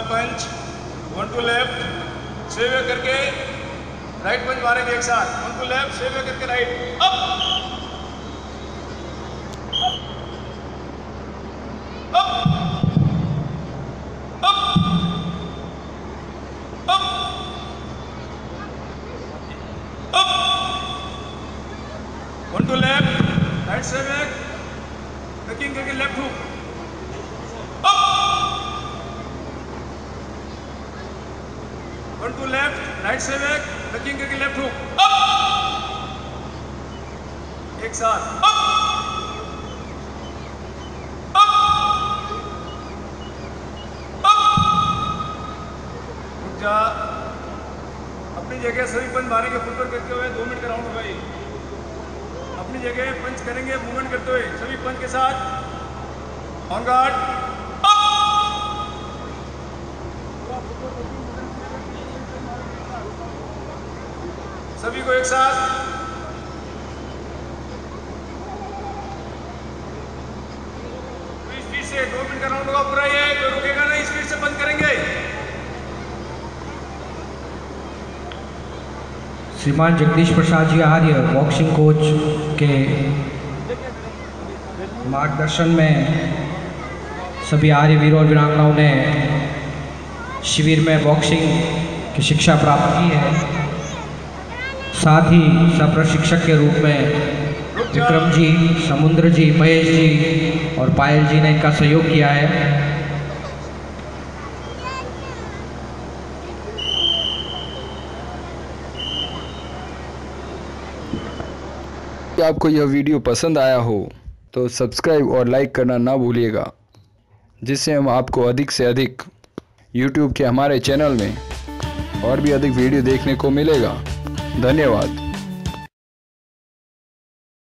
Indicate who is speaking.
Speaker 1: To left sway way करके right पंच मारेंगे एक साथ one two left sway way करके right up up up up up one two left right sway back tucking करके left hook one two left right से back tucking करके left hook एक साथ. अपनी जगह सभी पंच मारेंगे फुटवर्क करते हुए दो मिनट का राउंड ये अपनी जगह पंच करेंगे मूवमेंट करते हुए, सभी पंच के साथ. ऑन गार्ड सभी को एक साथ। तो से दो मिनट का राउंड होगा, पूरा ये, कोई रुकेगा नहीं स्पीड से बंद करेंगे।
Speaker 2: श्रीमान जगदीश प्रसाद जी आर्य बॉक्सिंग कोच के मार्गदर्शन में सभी आर्य वीरों और वीरांगनाओं ने शिविर में बॉक्सिंग की शिक्षा प्राप्त की है। साथ ही प्रशिक्षक के रूप में विक्रम जी समुद्र जी महेश जी और पायल जी ने इनका सहयोग किया है।
Speaker 3: आपको यह वीडियो पसंद आया हो तो सब्सक्राइब और लाइक करना ना भूलिएगा, जिससे हम आपको अधिक से अधिक यूट्यूब के हमारे चैनल में और भी अधिक वीडियो देखने को मिलेगा। धन्यवाद।